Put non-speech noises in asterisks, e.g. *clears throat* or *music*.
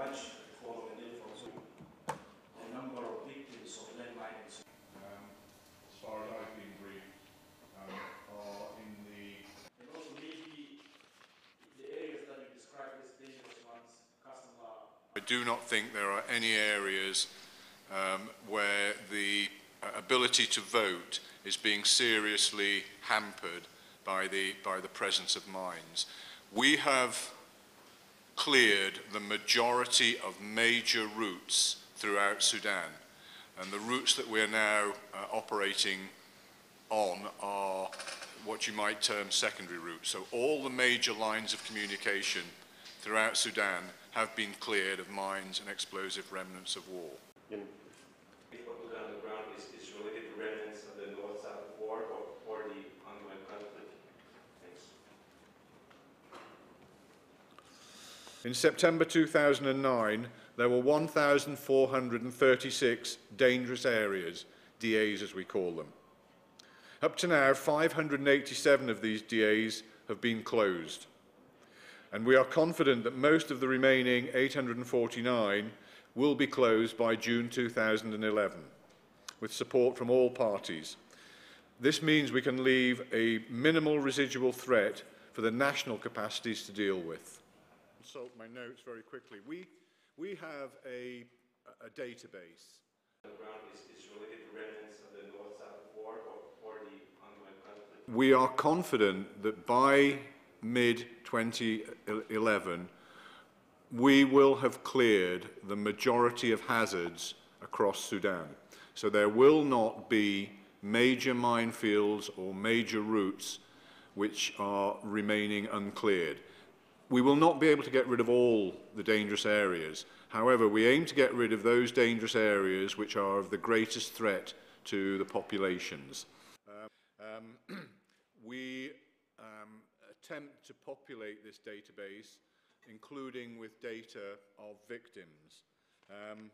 much the following info. The number of victims of landmines um, as far as I've been briefed, um, are in the and also maybe the areas that you describe as dangerous ones, customer I do not think there are any areas um, where the uh, ability to vote is being seriously hampered by the, by the presence of mines. We have cleared the majority of major routes throughout Sudan, and the routes that we're now uh, operating on are what you might term secondary routes. So all the major lines of communication throughout Sudan have been cleared of mines and explosive remnants of war. What we got on the ground is, is related to remnants of the north-south war or, or the ongoing conflict? Thanks. In September 2009, there were 1,436 dangerous areas, DAs as we call them. Up to now, 587 of these DAs have been closed. And we are confident that most of the remaining 849 will be closed by June 2011, with support from all parties. This means we can leave a minimal residual threat for the national capacities to deal with. Consult my notes very quickly. We, we have a, a database On the ground is, is related to remnants of the north-south war or, or the ongoing conflict? we are confident that by mid 2011, we will have cleared the majority of hazards across Sudan. So there will not be major minefields or major routes which are remaining uncleared. We will not be able to get rid of all the dangerous areas. However, we aim to get rid of those dangerous areas which are of the greatest threat to the populations. Um, um, *clears throat* we um, attempt to populate this database, including with data of victims. Um,